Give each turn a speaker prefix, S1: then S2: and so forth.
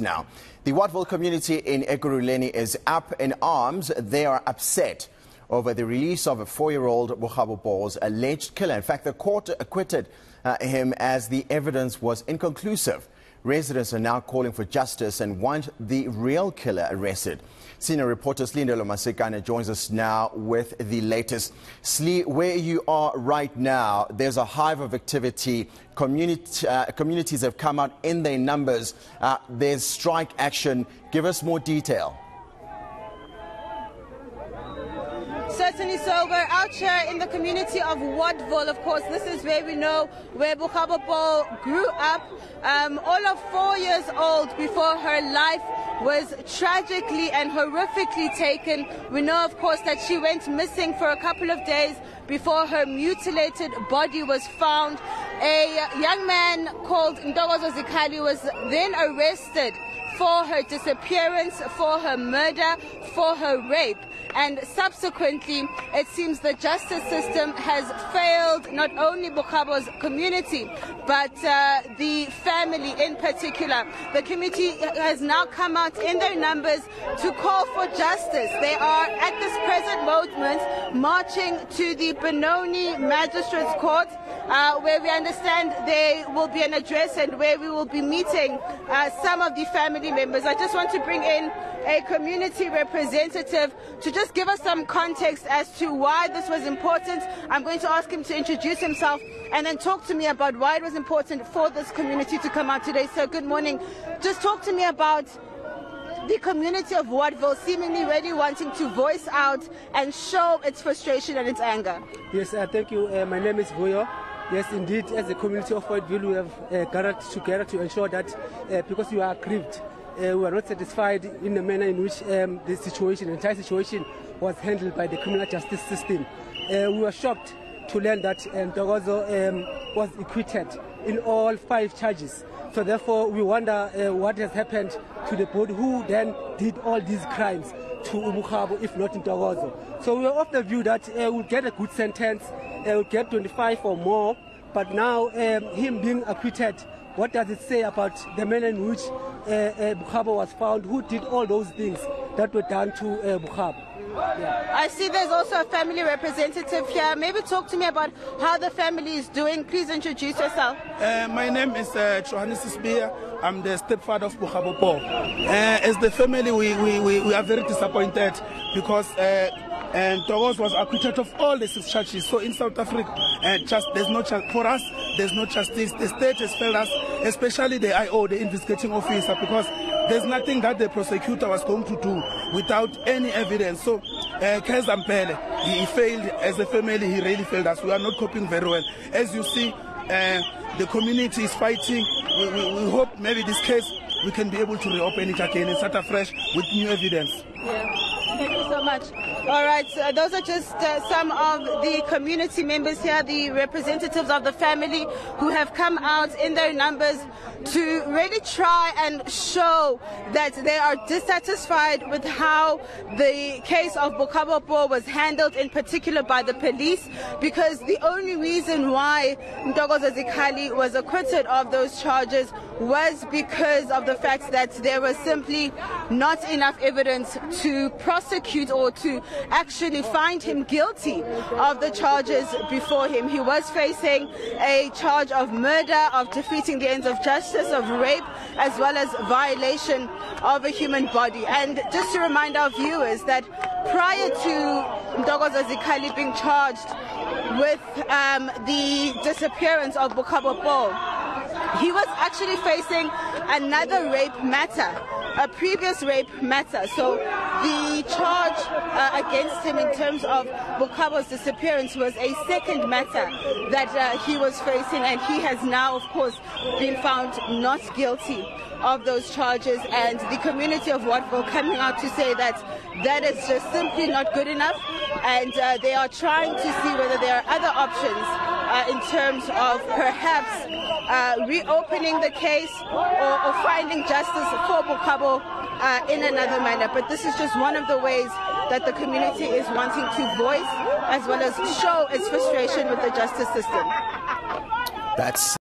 S1: now. The Wattville community in Ekurhuleni is up in arms. They are upset over the release of a four-year-old Bokgabo Poo's alleged killer. In fact, the court acquitted uh, him as the evidence was inconclusive. Residents are now calling for justice and want the real killer arrested. Senior reporter Silindelo Masikane joins us now with the latest. Slee, where you are right now, there's a hive of activity. Community, uh, communities have come out in their numbers. Uh, there's strike action. Give us more detail.
S2: Certainly so. We're out here in the community of Wattville. Of course, this is where we know where Poo grew up. Um, all of four years old before her life was tragically and horrifically taken. We know, of course, that she went missing for a couple of days before her mutilated body was found. A young man called Ntokozo Zikhali was then arrested for her disappearance, for her murder, for her rape. And subsequently, it seems the justice system has failed not only Bokgabo's community, but uh, the family in particular. The committee has now come out in their numbers to call for justice. They are at this present moment marching to the Benoni Magistrates Court, uh, where we understand there will be an address and where we will be meeting uh, some of the family members. I just want to bring in a community representative to just give us some context as to why this was important. I'm going to ask him to introduce himself and then talk to me about why it was important for this community to come out today. So good morning. Just talk to me about the community of Wattville seemingly really wanting to voice out and show its frustration and its anger.
S3: Yes, uh, thank you. Uh, my name is Vuyo. Yes, indeed, as a community of Wattville, we have uh, gathered together to ensure that uh, because we are aggrieved uh, we are not satisfied in the manner in which um, the situation, the entire situation, was handled by the criminal justice system. Uh, we were shocked to learn that um, Ntokozo um, was acquitted in all five charges. So therefore, we wonder uh, what has happened to the board who then did all these crimes to Umukhabo, if not in Ntokozo. So we are of the view that uh, we'll get a good sentence, uh, we'll get 25 or more, but now um, him being acquitted what does it say about the manner in which uh, uh, Bokgabo was found? Who did all those things that were done to uh, Bokgabo?
S2: Yeah. I see there's also a family representative here. Maybe talk to me about how the family is doing. Please introduce yourself.
S4: Uh, my name is uh, Johannes Spear. I'm the stepfather of Bokgabo Poo. Uh, as the family, we, we, we, we, are very disappointed because uh, and Togos was acquitted of all the six charges. So in South Africa, uh, just there's no for us, there's no justice. The state has failed us, especially the IO, the investigating officer, because there's nothing that the prosecutor was going to do without any evidence. So uh, Kezampele, he failed as a family. He really failed us. We are not coping very well. As you see, uh, the community is fighting. We, we, we hope maybe this case we can be able to reopen it again and start afresh with new evidence.
S2: Yeah. Thank you so much. All right, so those are just uh, some of the community members here, the representatives of the family who have come out in their numbers to really try and show that they are dissatisfied with how the case of Bokgabo was handled, in particular by the police, because the only reason why Ntokozo Zikhali was acquitted of those charges was because of the fact that there was simply not enough evidence to prosecute or to actually find him guilty of the charges before him. He was facing a charge of murder, of defeating the ends of justice, of rape, as well as violation of a human body. And just to remind our viewers that prior to Ntokozo Zikhali being charged with um, the disappearance of Bokgabo Poo, he was actually facing another rape matter, a previous rape matter. So the charge against him in terms of Bokgabo's disappearance was a second matter that uh, he was facing, and he has now, of course, been found not guilty of those charges. And the community of Wattville coming out to say that that is just simply not good enough, and uh, they are trying to see whether there are other options uh, in terms of perhaps uh, reopening the case or, or, finding justice for Bokgabo uh, in another manner. But this is just one of the ways that the community is wanting to voice as well as show its frustration with the justice system.
S1: That's